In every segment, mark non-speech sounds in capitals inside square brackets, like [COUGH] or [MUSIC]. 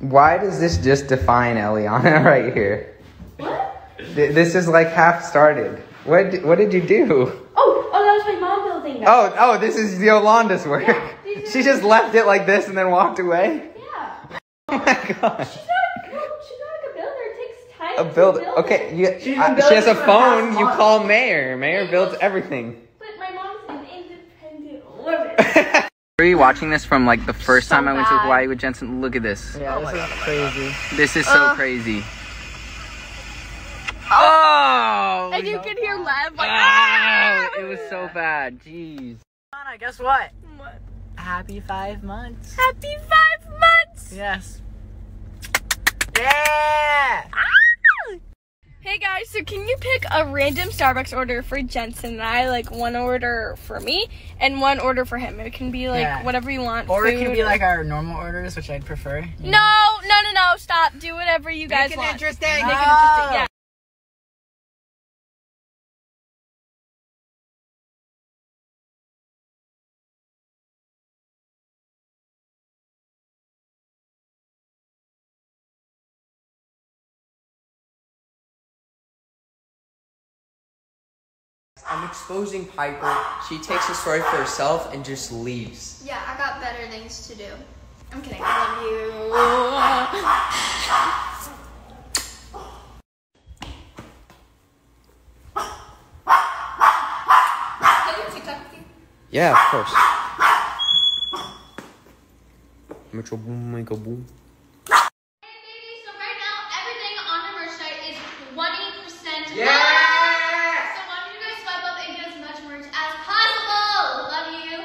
Why does this just define Eliana [LAUGHS] right here? What? This is like half started. What d- what did you do? Oh, oh, that was my mom building that. Oh, oh, this is Yolanda's work. Yeah, [LAUGHS] these She just left it like this and then walked away. Yeah. [LAUGHS] Oh my god. She's not a girl. She's not like a builder. It takes time A to build. build Okay, it. you, She's uh, she has a building for the phone. You call Mayor. Mayor builds everything. But my mom's an independent woman. Are you watching this from like the first So time I went to. Hawaii with Jensen? Look at this. Yeah, this is crazy. This is so Uh. crazy. Oh! and you can hear Lev like, Ah, it was so bad. Jeez. Anna, guess what? What? Happy five months. Happy five months. Yes. Yeah. Hey guys, so can you pick a random Starbucks order for Jensen and I, like one order for me and one order for him? It can be like Yeah. whatever you want. Or it can food be like our normal orders, which I'd prefer. No, know. no, no, no! Stop. Do whatever you guys it want. interesting. Make it interesting. Yeah. I'm exposing Piper. She takes the story for herself and just leaves. Yeah, I got better things to do. I'm kidding. I love you. Can I do TikTok with you? Yeah, of course. Metro boom, make a boom. Hey, baby. So right now, everything on the merch site is 20% Yeah! off. So why don't you guys swipe up and get as much merch as possible? Love you.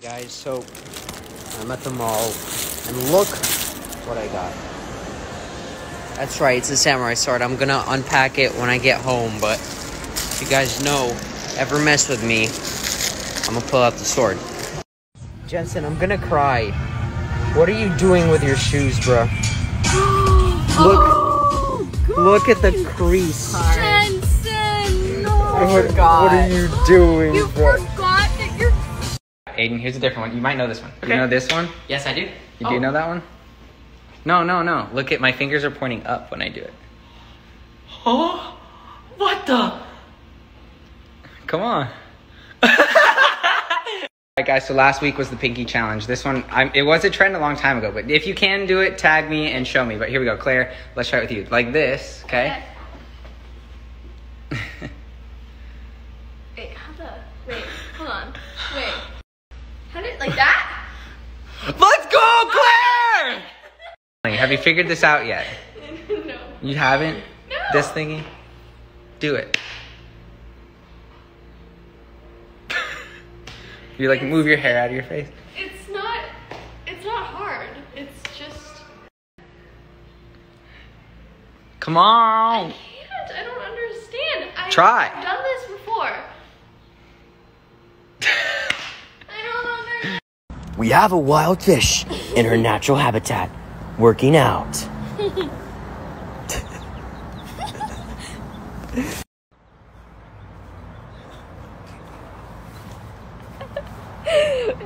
Guys, so I'm at the mall and look what I got. That's right, it's a samurai sword. I'm gonna unpack it when I get home, but if you guys know, ever mess with me, I'm gonna pull out the sword. Jensen, I'm gonna cry. What are you doing with your shoes, bro? [GASPS] Look, oh, look at the crease. Jensen, no. What, what are you doing, You bro? Forgot. Aiden, here's a different one. You might know this one. Do you know this one? Yes, I do. You do oh. know that one? No, no, no. Look at my fingers are pointing up when I do it. Oh, what the? Come on. [LAUGHS] Alright guys, so last week was the pinky challenge. This one, I'm, it was a trend a long time ago, but if you can do it, tag me and show me. But here we go, Claire, let's try it with you. Like this, okay? [LAUGHS] Wait, how the? Wait, hold on. Wait. How did like that? Let's go, Claire! Have you figured this out yet? [LAUGHS] no. You haven't? No. This thingy? Do it. [LAUGHS] you like move your hair out of your face? It's not. It's not hard. It's just. Come on! I can't. I don't understand. I've Try. done this before. I don't understand. We have a wild fish in her natural habitat, working out. [LAUGHS]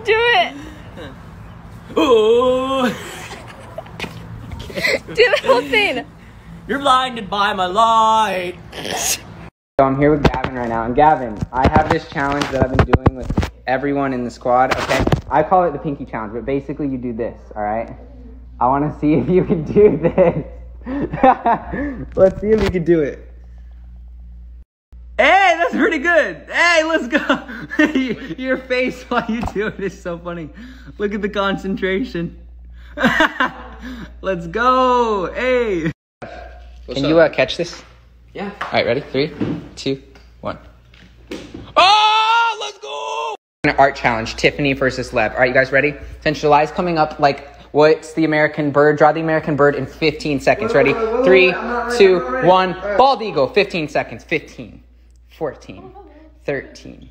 Do it. Oh, [LAUGHS] Do the whole thing. you're blinded by my light. [LAUGHS] So I'm here with Gavin right now, and Gavin, I have this challenge that I've been doing with everyone in the squad. Okay, I call it the pinky challenge, but basically you do this. All right. I want to see if you can do this. [LAUGHS] Let's see if you can do it. Hey, that's pretty good. Hey, let's go. [LAUGHS] Your face while you do it is so funny. Look at the concentration. [LAUGHS] let's go. Hey. Can you uh, catch this? Yeah. All right, ready? Three, two, one. Oh, let's go! An art challenge, Tiffany versus Lev. All right, you guys ready? Since July's coming up, like, what's the American bird? Draw the American bird in 15 seconds. Ready? Three, two, one. Bald eagle, 15 seconds. 15, 14, 13,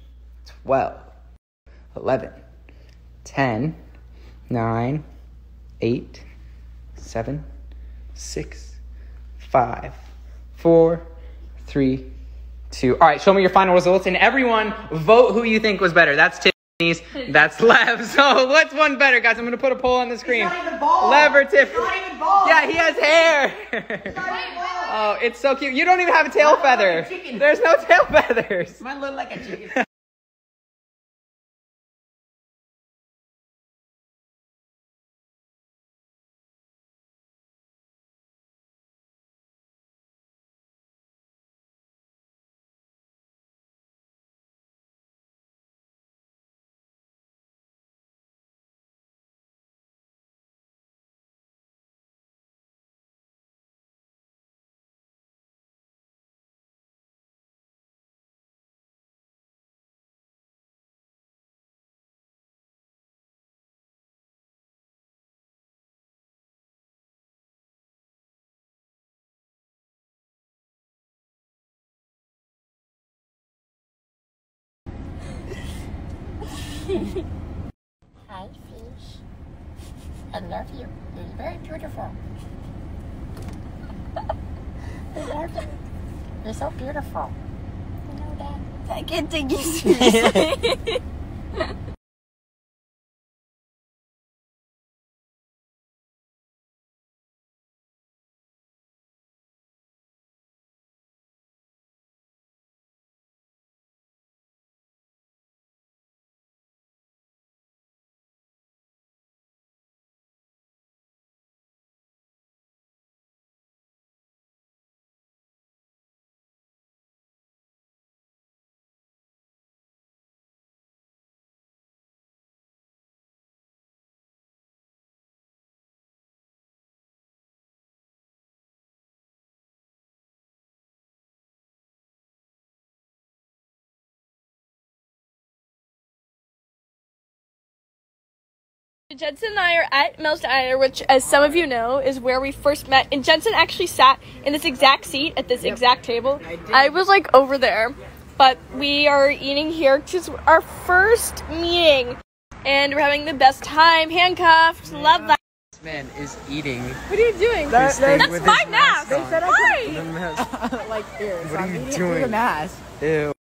12, 11, 10, 9, 8, 7, 6, 5, 4, three, two. All right, show me your final results, and everyone vote who you think was better. That's Tiffany's. That's [LAUGHS] Lev. So what's one better, guys? I'm gonna put a poll on the screen. Lev or Tiffany? Not even balls. Yeah, he has hair. [LAUGHS] oh, it's so cute. You don't even have a tail feather. There's no tail [LAUGHS] feathers. Mine look like a chicken. [LAUGHS] Hi, fish. I love you. You're very beautiful. [LAUGHS] I love you. You're so beautiful. You know that? I can't take you [LAUGHS] seriously. Jensen and I are at Mel's Diner, which, as some of you know, is where we first met. And Jensen actually sat in this exact seat at this exact table. I, was like over there, but we are eating here because our first meeting, and we're having the best time. Handcuffed, love that. This man is eating. What are you doing? his thing That's my his mask mask. on. Why? [LAUGHS] like here. so What are I'm you doing? The mask. Ew.